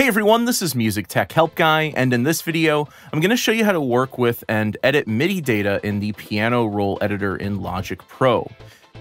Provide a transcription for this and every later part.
Hey everyone, this is Music Tech Help Guy, and in this video, I'm going to show you how to work with and edit MIDI data in the Piano Roll Editor in Logic Pro.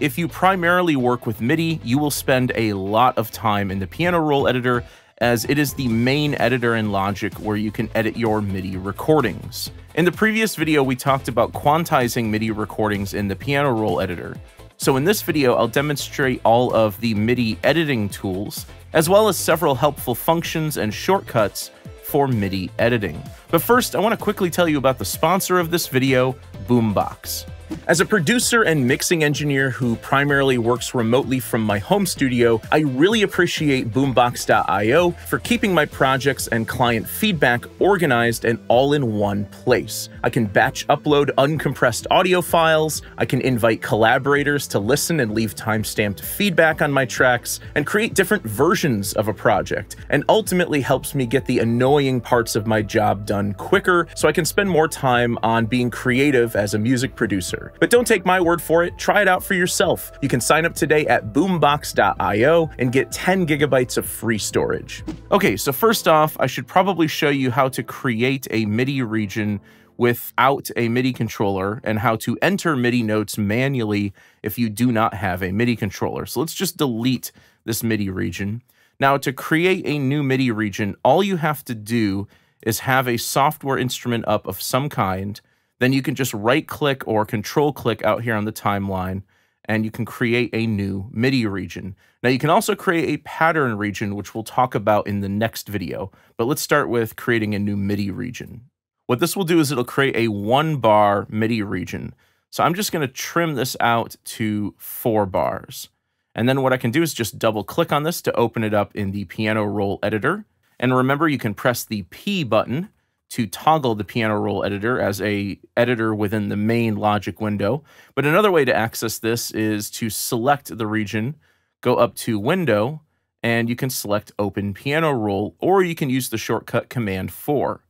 If you primarily work with MIDI, you will spend a lot of time in the Piano Roll Editor as it is the main editor in Logic where you can edit your MIDI recordings. In the previous video, we talked about quantizing MIDI recordings in the Piano Roll Editor. So in this video, I'll demonstrate all of the MIDI editing tools, as well as several helpful functions and shortcuts for MIDI editing. But first, I want to quickly tell you about the sponsor of this video, Boombox. As a producer and mixing engineer who primarily works remotely from my home studio, I really appreciate Boombox.io for keeping my projects and client feedback organized and all in one place. I can batch upload uncompressed audio files, I can invite collaborators to listen and leave timestamped feedback on my tracks, and create different versions of a project, and ultimately helps me get the annoying parts of my job done quicker so I can spend more time on being creative as a music producer. But don't take my word for it, try it out for yourself. You can sign up today at boombox.io and get 10 gigabytes of free storage. Okay, so first off, I should probably show you how to create a MIDI region without a MIDI controller and how to enter MIDI notes manually if you do not have a MIDI controller. So let's just delete this MIDI region. Now, to create a new MIDI region, all you have to do is have a software instrument up of some kind then you can just right click or control click out here on the timeline and you can create a new MIDI region. Now you can also create a pattern region, which we'll talk about in the next video, but let's start with creating a new MIDI region. What this will do is it'll create a one bar MIDI region. So I'm just gonna trim this out to four bars. And then what I can do is just double click on this to open it up in the piano roll editor. And remember, you can press the P button to toggle the piano roll editor as a editor within the main logic window. But another way to access this is to select the region, go up to window, and you can select open piano roll, or you can use the shortcut command 4.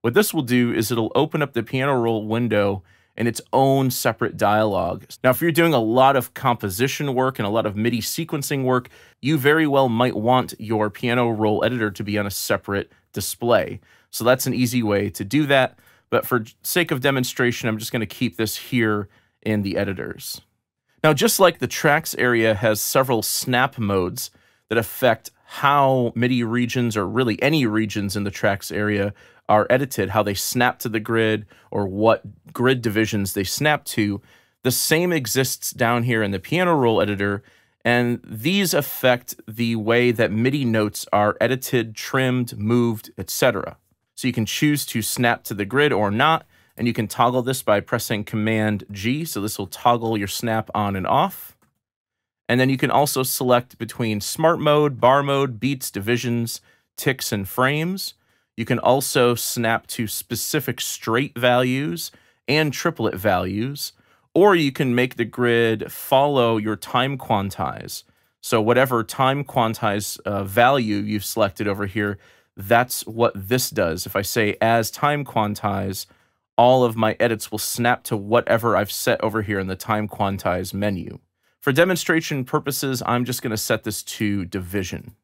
What this will do is it'll open up the piano roll window in its own separate dialog. Now, if you're doing a lot of composition work and a lot of MIDI sequencing work, you very well might want your piano roll editor to be on a separate display. So that's an easy way to do that. But for sake of demonstration, I'm just going to keep this here in the editors. Now, just like the tracks area has several snap modes that affect how MIDI regions or really any regions in the tracks area are edited, how they snap to the grid or what grid divisions they snap to, the same exists down here in the piano roll editor and these affect the way that MIDI notes are edited, trimmed, moved, etc. You can choose to snap to the grid or not, and you can toggle this by pressing Command G. So this will toggle your snap on and off. And then you can also select between smart mode, bar mode, beats, divisions, ticks, and frames. You can also snap to specific straight values and triplet values or you can make the grid follow your time quantize. So whatever time quantize uh, value you've selected over here, that's what this does. If I say as time quantize, all of my edits will snap to whatever I've set over here in the time quantize menu. For demonstration purposes, I'm just going to set this to division.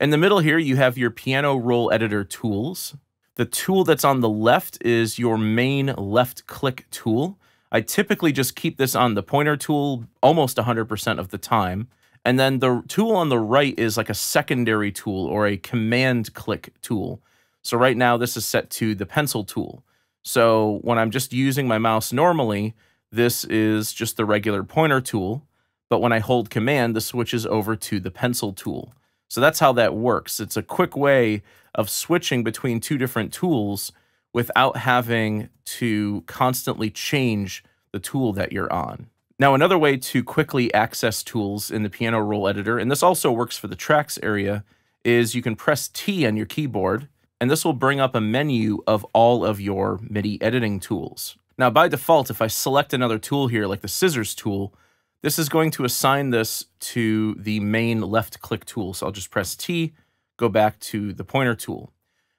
In the middle here, you have your piano roll editor tools. The tool that's on the left is your main left click tool. I typically just keep this on the pointer tool almost 100% of the time. And then the tool on the right is like a secondary tool or a command click tool. So right now this is set to the pencil tool. So when I'm just using my mouse normally, this is just the regular pointer tool. But when I hold command, this switches over to the pencil tool. So that's how that works. It's a quick way of switching between two different tools without having to constantly change the tool that you're on. Now, another way to quickly access tools in the piano roll editor, and this also works for the tracks area, is you can press T on your keyboard, and this will bring up a menu of all of your MIDI editing tools. Now, by default, if I select another tool here, like the scissors tool, this is going to assign this to the main left click tool. So I'll just press T, go back to the pointer tool.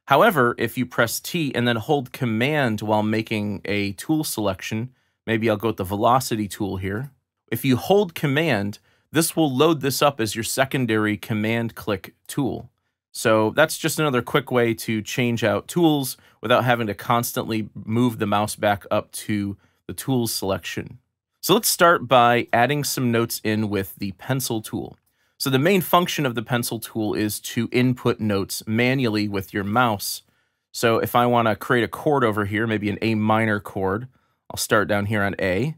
However, if you press T and then hold Command while making a tool selection, maybe I'll go with the Velocity tool here. If you hold Command, this will load this up as your secondary command click tool. So that's just another quick way to change out tools without having to constantly move the mouse back up to the tools selection. So let's start by adding some notes in with the pencil tool. So the main function of the pencil tool is to input notes manually with your mouse. So if I want to create a chord over here, maybe an A minor chord, I'll start down here on A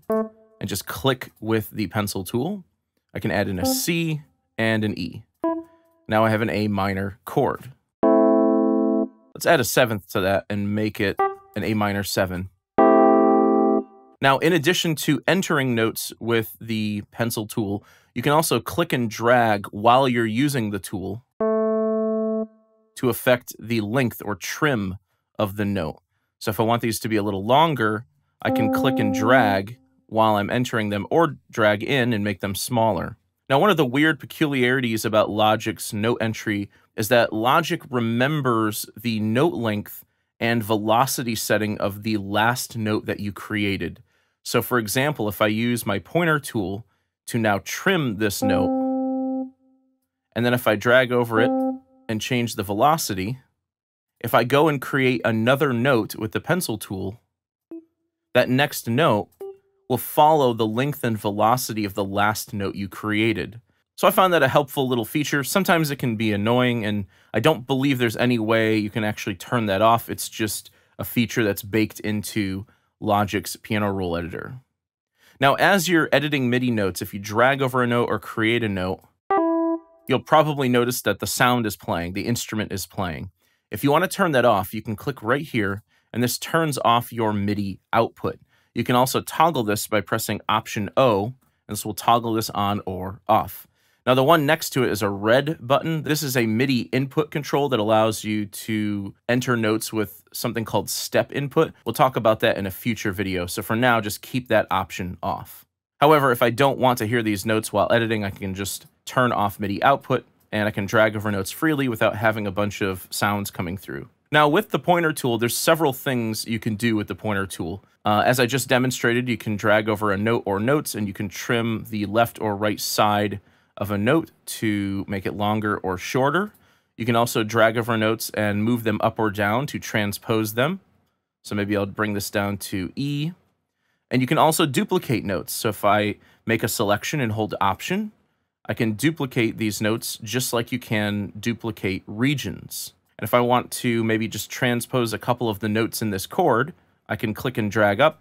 and just click with the pencil tool. I can add in a C and an E. Now I have an A minor chord. Let's add a seventh to that and make it an A minor seven. Now, in addition to entering notes with the pencil tool, you can also click and drag while you're using the tool to affect the length or trim of the note. So if I want these to be a little longer, I can click and drag while I'm entering them or drag in and make them smaller. Now, one of the weird peculiarities about Logic's note entry is that Logic remembers the note length and velocity setting of the last note that you created. So for example, if I use my pointer tool to now trim this note, and then if I drag over it and change the velocity, if I go and create another note with the pencil tool, that next note will follow the length and velocity of the last note you created. So I found that a helpful little feature. Sometimes it can be annoying, and I don't believe there's any way you can actually turn that off. It's just a feature that's baked into Logic's piano roll editor. Now, as you're editing MIDI notes, if you drag over a note or create a note, you'll probably notice that the sound is playing, the instrument is playing. If you want to turn that off, you can click right here, and this turns off your MIDI output. You can also toggle this by pressing Option O, and this will toggle this on or off. Now, the one next to it is a red button. This is a MIDI input control that allows you to enter notes with something called step input. We'll talk about that in a future video. So for now, just keep that option off. However, if I don't want to hear these notes while editing, I can just turn off MIDI output and I can drag over notes freely without having a bunch of sounds coming through. Now, with the pointer tool, there's several things you can do with the pointer tool. Uh, as I just demonstrated, you can drag over a note or notes and you can trim the left or right side of a note to make it longer or shorter. You can also drag over notes and move them up or down to transpose them. So maybe I'll bring this down to E. And you can also duplicate notes. So if I make a selection and hold Option, I can duplicate these notes just like you can duplicate regions. And if I want to maybe just transpose a couple of the notes in this chord, I can click and drag up,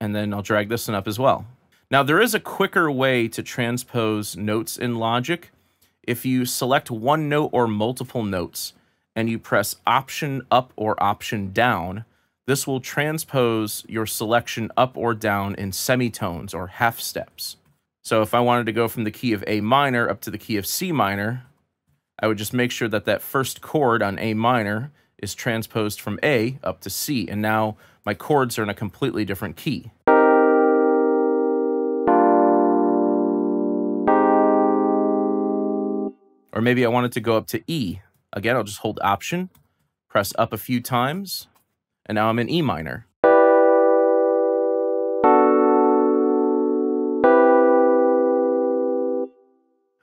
and then I'll drag this one up as well. Now, there is a quicker way to transpose notes in Logic. If you select one note or multiple notes and you press Option up or Option down, this will transpose your selection up or down in semitones or half steps. So if I wanted to go from the key of A minor up to the key of C minor, I would just make sure that that first chord on A minor is transposed from A up to C, and now my chords are in a completely different key. Or maybe I wanted to go up to E. Again, I'll just hold Option, press up a few times, and now I'm in E minor.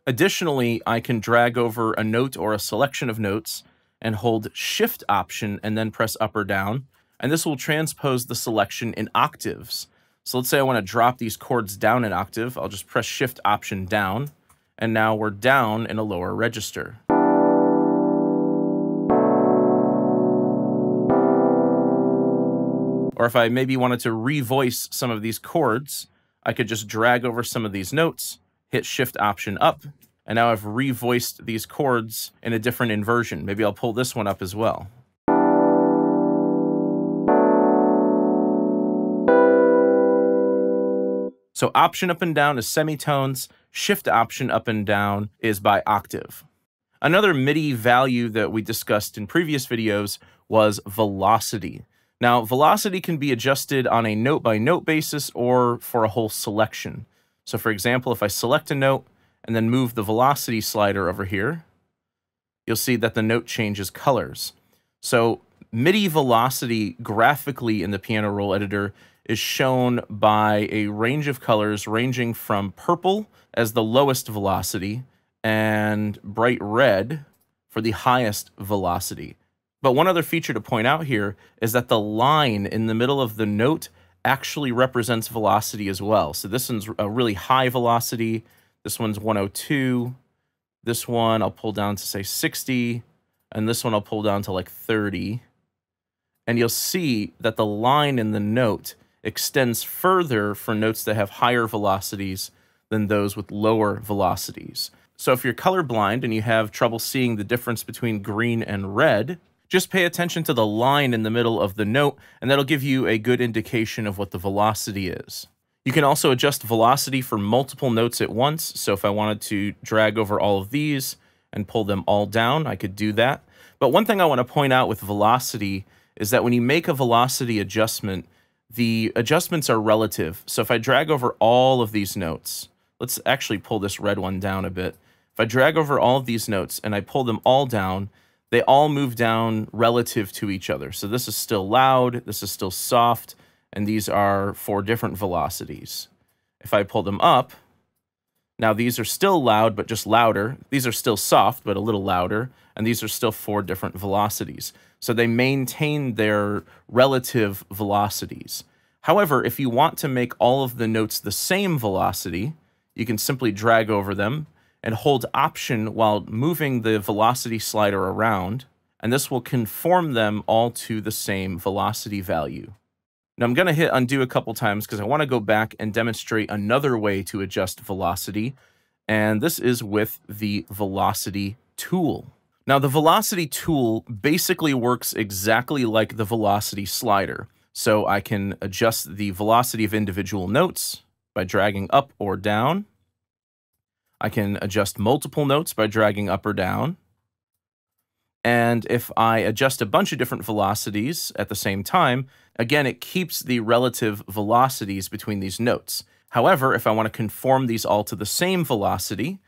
Additionally, I can drag over a note or a selection of notes and hold Shift Option and then press up or down, and this will transpose the selection in octaves. So let's say I want to drop these chords down an octave. I'll just press Shift Option down, and now we're down in a lower register. Or if I maybe wanted to revoice some of these chords, I could just drag over some of these notes, hit Shift Option up, and now I've revoiced these chords in a different inversion. Maybe I'll pull this one up as well. So option up and down is semitones, shift option up and down is by octave. Another MIDI value that we discussed in previous videos was velocity. Now, velocity can be adjusted on a note-by-note -note basis or for a whole selection. So for example, if I select a note and then move the velocity slider over here, you'll see that the note changes colors. So MIDI velocity graphically in the piano roll editor is shown by a range of colors ranging from purple as the lowest velocity and bright red for the highest velocity. But one other feature to point out here is that the line in the middle of the note actually represents velocity as well. So this one's a really high velocity. This one's 102. This one I'll pull down to say 60. And this one I'll pull down to like 30. And you'll see that the line in the note extends further for notes that have higher velocities than those with lower velocities. So if you're colorblind and you have trouble seeing the difference between green and red, just pay attention to the line in the middle of the note, and that'll give you a good indication of what the velocity is. You can also adjust velocity for multiple notes at once. So if I wanted to drag over all of these and pull them all down, I could do that. But one thing I want to point out with velocity is that when you make a velocity adjustment, the adjustments are relative. So if I drag over all of these notes, let's actually pull this red one down a bit. If I drag over all of these notes and I pull them all down, they all move down relative to each other. So this is still loud, this is still soft, and these are four different velocities. If I pull them up, now these are still loud, but just louder. These are still soft, but a little louder. And these are still four different velocities. So they maintain their relative velocities. However, if you want to make all of the notes the same velocity, you can simply drag over them and hold Option while moving the velocity slider around, and this will conform them all to the same velocity value. Now I'm going to hit undo a couple times because I want to go back and demonstrate another way to adjust velocity, and this is with the velocity tool. Now the velocity tool basically works exactly like the velocity slider. So I can adjust the velocity of individual notes by dragging up or down. I can adjust multiple notes by dragging up or down. And if I adjust a bunch of different velocities at the same time, again, it keeps the relative velocities between these notes. However, if I want to conform these all to the same velocity,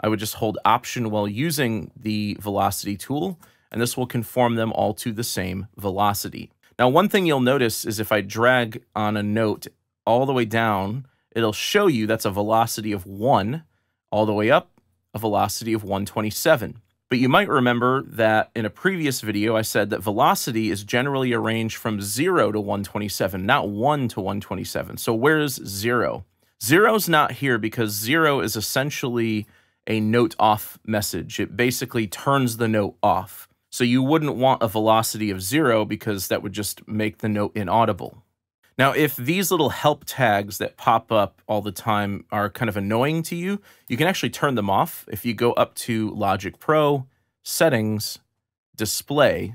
I would just hold Option while using the velocity tool, and this will conform them all to the same velocity. Now, one thing you'll notice is if I drag on a note all the way down, it'll show you that's a velocity of 1, all the way up, a velocity of 127. But you might remember that in a previous video, I said that velocity is generally a range from 0 to 127, not 1 to 127. So where's 0? 0's not here because 0 is essentially a note off message. It basically turns the note off. So you wouldn't want a velocity of 0 because that would just make the note inaudible. Now, if these little help tags that pop up all the time are kind of annoying to you, you can actually turn them off. If you go up to Logic Pro, Settings, Display,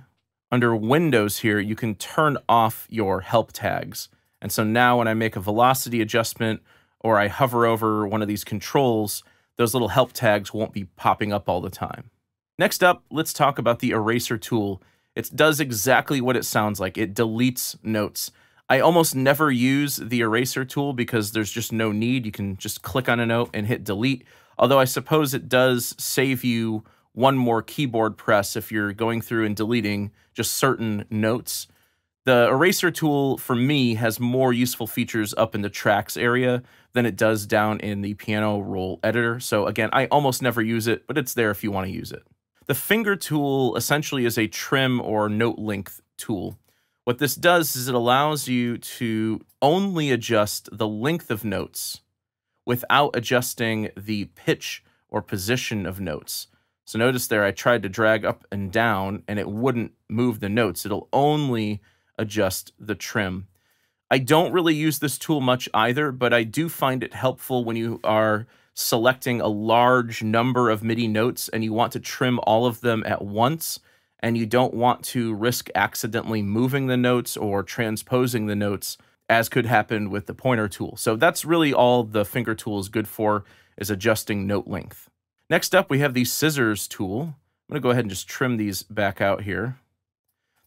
under Windows here, you can turn off your help tags. And so now when I make a velocity adjustment or I hover over one of these controls, those little help tags won't be popping up all the time. Next up, let's talk about the eraser tool. It does exactly what it sounds like. It deletes notes. I almost never use the eraser tool because there's just no need. You can just click on a note and hit delete. Although I suppose it does save you one more keyboard press if you're going through and deleting just certain notes. The eraser tool for me has more useful features up in the tracks area than it does down in the piano roll editor. So again, I almost never use it, but it's there if you want to use it. The finger tool essentially is a trim or note length tool. What this does is it allows you to only adjust the length of notes without adjusting the pitch or position of notes. So notice there I tried to drag up and down and it wouldn't move the notes. It'll only adjust the trim. I don't really use this tool much either, but I do find it helpful when you are selecting a large number of MIDI notes and you want to trim all of them at once and you don't want to risk accidentally moving the notes or transposing the notes as could happen with the pointer tool. So that's really all the finger tool is good for is adjusting note length. Next up, we have the scissors tool. I'm to go ahead and just trim these back out here.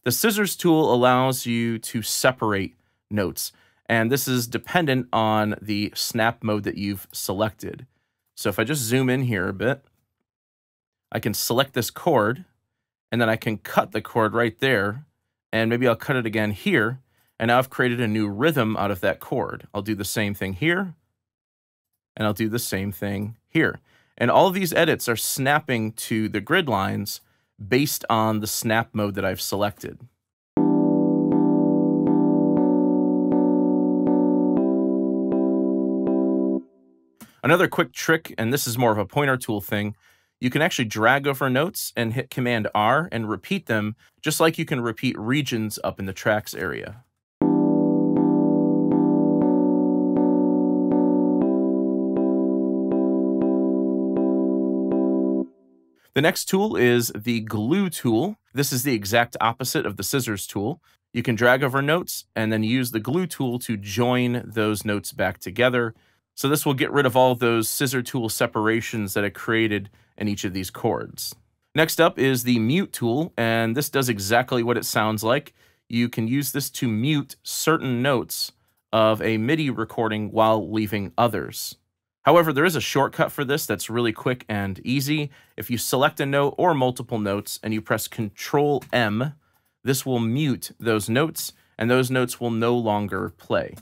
The scissors tool allows you to separate notes, and this is dependent on the snap mode that you've selected. So if I just zoom in here a bit, I can select this chord, and then I can cut the chord right there, and maybe I'll cut it again here, and now I've created a new rhythm out of that chord. I'll do the same thing here, and I'll do the same thing here. And all of these edits are snapping to the grid lines based on the snap mode that I've selected. Another quick trick, and this is more of a pointer tool thing, you can actually drag over notes and hit Command R and repeat them, just like you can repeat regions up in the tracks area. The next tool is the glue tool. This is the exact opposite of the scissors tool. You can drag over notes and then use the glue tool to join those notes back together. So this will get rid of all those scissor tool separations that it created in each of these chords. Next up is the mute tool, and this does exactly what it sounds like. You can use this to mute certain notes of a MIDI recording while leaving others. However, there is a shortcut for this that's really quick and easy. If you select a note or multiple notes and you press Control M, this will mute those notes and those notes will no longer play.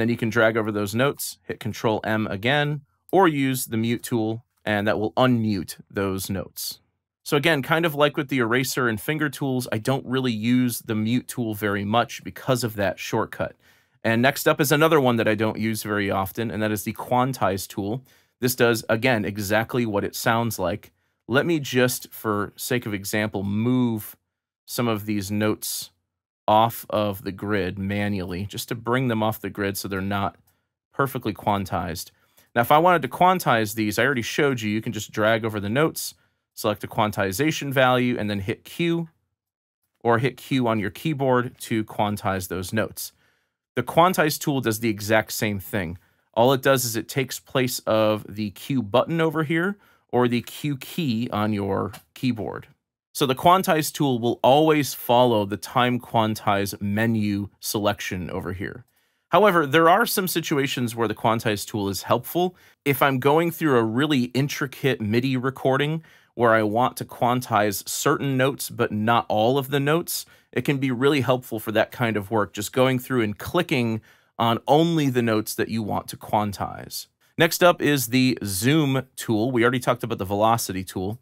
And then you can drag over those notes, hit Control M again, or use the mute tool, and that will unmute those notes. So again, kind of like with the eraser and finger tools, I don't really use the mute tool very much because of that shortcut. And next up is another one that I don't use very often, and that is the quantize tool. This does, again, exactly what it sounds like. Let me just, for sake of example, move some of these notes off of the grid manually, just to bring them off the grid so they're not perfectly quantized. Now, if I wanted to quantize these, I already showed you, you can just drag over the notes, select a quantization value, and then hit Q, or hit Q on your keyboard to quantize those notes. The quantize tool does the exact same thing. All it does is it takes place of the Q button over here, or the Q key on your keyboard. So the quantize tool will always follow the time quantize menu selection over here. However, there are some situations where the quantize tool is helpful. If I'm going through a really intricate MIDI recording where I want to quantize certain notes but not all of the notes, it can be really helpful for that kind of work, just going through and clicking on only the notes that you want to quantize. Next up is the zoom tool. We already talked about the velocity tool.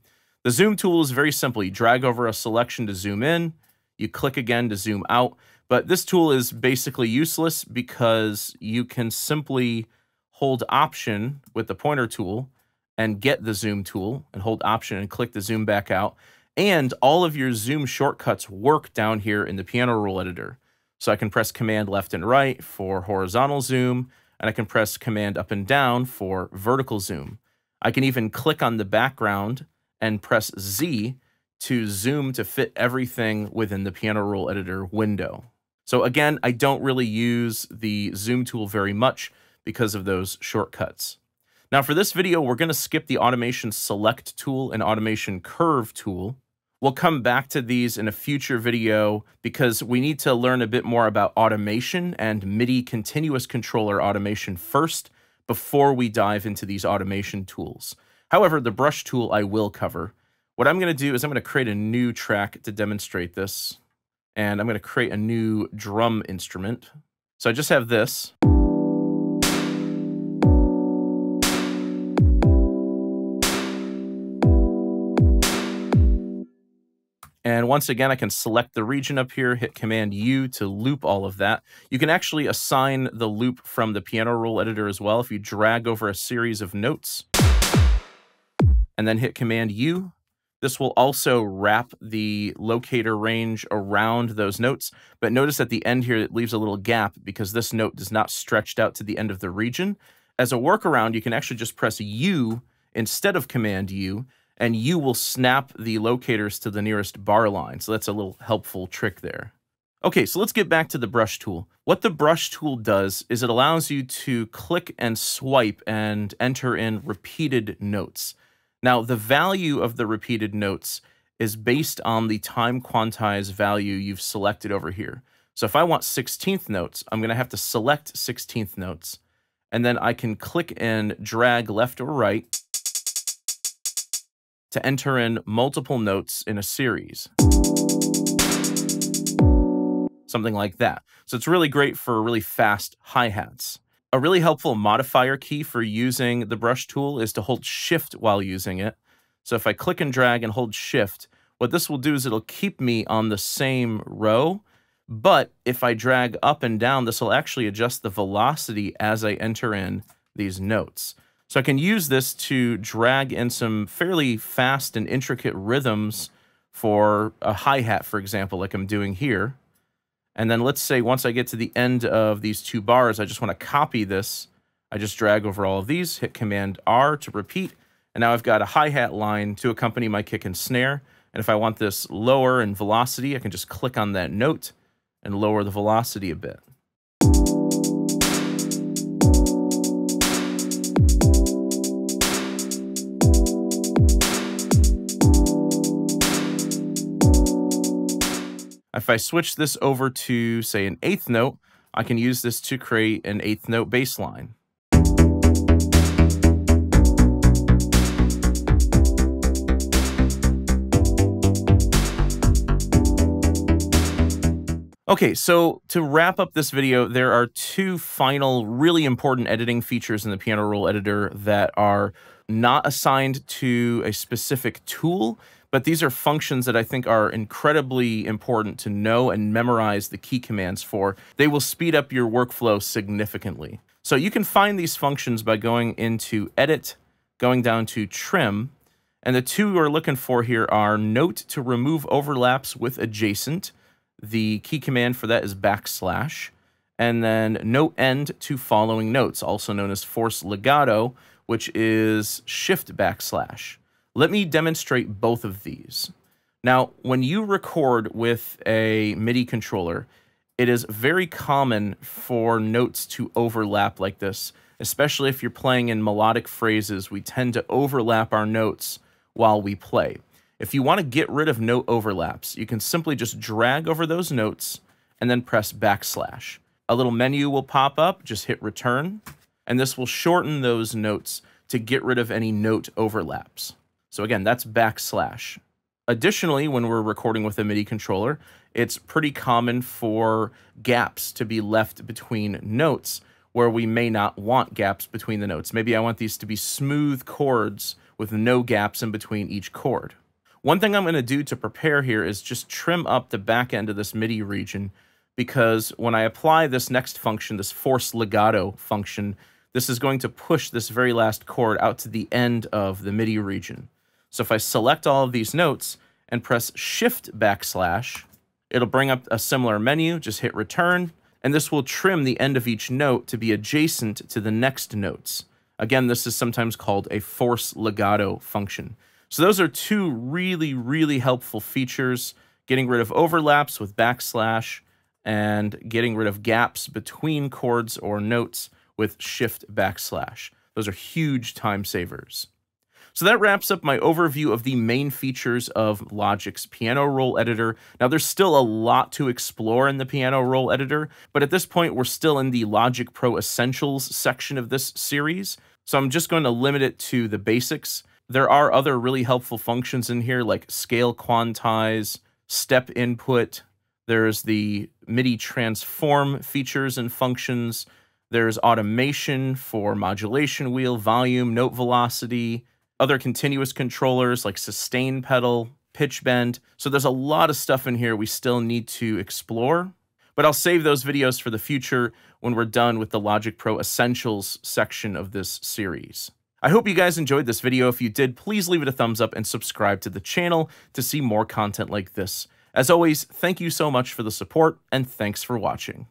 The zoom tool is very simple. You drag over a selection to zoom in, you click again to zoom out. But this tool is basically useless because you can simply hold option with the pointer tool and get the zoom tool and hold option and click the zoom back out. And all of your zoom shortcuts work down here in the piano roll editor. So I can press command left and right for horizontal zoom, and I can press command up and down for vertical zoom. I can even click on the background and press Z to zoom to fit everything within the piano roll editor window. So again, I don't really use the zoom tool very much because of those shortcuts. Now for this video, we're going to skip the automation select tool and automation curve tool. We'll come back to these in a future video because we need to learn a bit more about automation and MIDI continuous controller automation first before we dive into these automation tools. However, the brush tool I will cover. What I'm going to do is I'm going to create a new track to demonstrate this and I'm going to create a new drum instrument. So I just have this. And once again, I can select the region up here, hit Command U to loop all of that. You can actually assign the loop from the piano roll editor as well if you drag over a series of notes and then hit Command U this will also wrap the locator range around those notes, but notice at the end here it leaves a little gap because this note does not stretched out to the end of the region. As a workaround, you can actually just press U instead of Command U, and U will snap the locators to the nearest bar line. So that's a little helpful trick there. Okay, so let's get back to the brush tool. What the brush tool does is it allows you to click and swipe and enter in repeated notes. Now, the value of the repeated notes is based on the time quantize value you've selected over here. So if I want 16th notes, I'm going to have to select 16th notes, and then I can click and drag left or right to enter in multiple notes in a series. Something like that. So it's really great for really fast hi-hats. A really helpful modifier key for using the brush tool is to hold shift while using it. So if I click and drag and hold shift, what this will do is it'll keep me on the same row, but if I drag up and down, this will actually adjust the velocity as I enter in these notes. So I can use this to drag in some fairly fast and intricate rhythms for a hi-hat, for example, like I'm doing here. And then let's say once I get to the end of these two bars, I just want to copy this. I just drag over all of these, hit Command R to repeat, and now I've got a hi-hat line to accompany my kick and snare. And if I want this lower in velocity, I can just click on that note and lower the velocity a bit. If I switch this over to, say, an eighth note, I can use this to create an eighth note bass line. Okay, so to wrap up this video, there are two final really important editing features in the piano roll editor that are not assigned to a specific tool, but these are functions that I think are incredibly important to know and memorize the key commands for. They will speed up your workflow significantly. So you can find these functions by going into Edit, going down to Trim, and the two we're looking for here are Note to remove overlaps with adjacent. The key command for that is backslash. And then Note End to following notes, also known as Force Legato, which is Shift backslash. Let me demonstrate both of these. Now, when you record with a MIDI controller, it is very common for notes to overlap like this, especially if you're playing in melodic phrases. We tend to overlap our notes while we play. If you want to get rid of note overlaps, you can simply just drag over those notes and then press backslash. A little menu will pop up, just hit return, and this will shorten those notes to get rid of any note overlaps. So again, that's backslash. Additionally, when we're recording with a MIDI controller, it's pretty common for gaps to be left between notes where we may not want gaps between the notes. Maybe I want these to be smooth chords with no gaps in between each chord. One thing I'm going to do to prepare here is just trim up the back end of this MIDI region because when I apply this next function, this force legato function, this is going to push this very last chord out to the end of the MIDI region. So if I select all of these notes and press shift backslash, it'll bring up a similar menu, just hit return, and this will trim the end of each note to be adjacent to the next notes. Again, this is sometimes called a force legato function. So those are two really, really helpful features, getting rid of overlaps with backslash and getting rid of gaps between chords or notes with shift backslash. Those are huge time savers. So that wraps up my overview of the main features of Logic's piano roll editor. Now, there's still a lot to explore in the piano roll editor, but at this point, we're still in the Logic Pro Essentials section of this series. So I'm just going to limit it to the basics. There are other really helpful functions in here like scale quantize, step input. There's the MIDI transform features and functions. There's automation for modulation wheel, volume, note velocity, other continuous controllers like sustain pedal, pitch bend. So there's a lot of stuff in here we still need to explore, but I'll save those videos for the future when we're done with the Logic Pro Essentials section of this series. I hope you guys enjoyed this video. If you did, please leave it a thumbs up and subscribe to the channel to see more content like this. As always, thank you so much for the support, and thanks for watching.